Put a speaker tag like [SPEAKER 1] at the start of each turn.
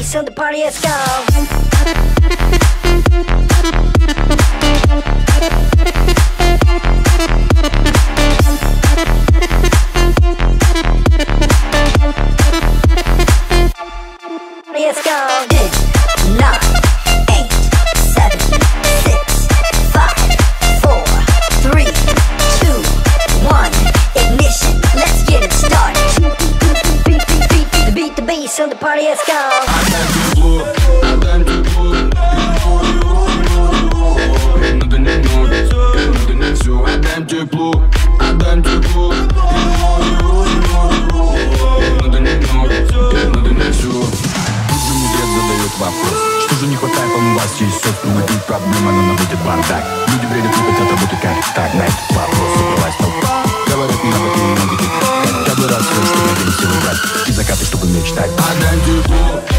[SPEAKER 1] Peace
[SPEAKER 2] on the party, let's go. Let's go. Did not. Let's go. Отдай тепло, отдай тепло. Надо не ночь, надо не все.
[SPEAKER 3] Отдай тепло, отдай тепло. Надо не ночь, надо не все. Нужно мудрец задает вопрос. Что же не хватает, он у вас есть все, проблема, но она будет бардак. Люди бредят, но хотят работать как так, на этот вопрос. go.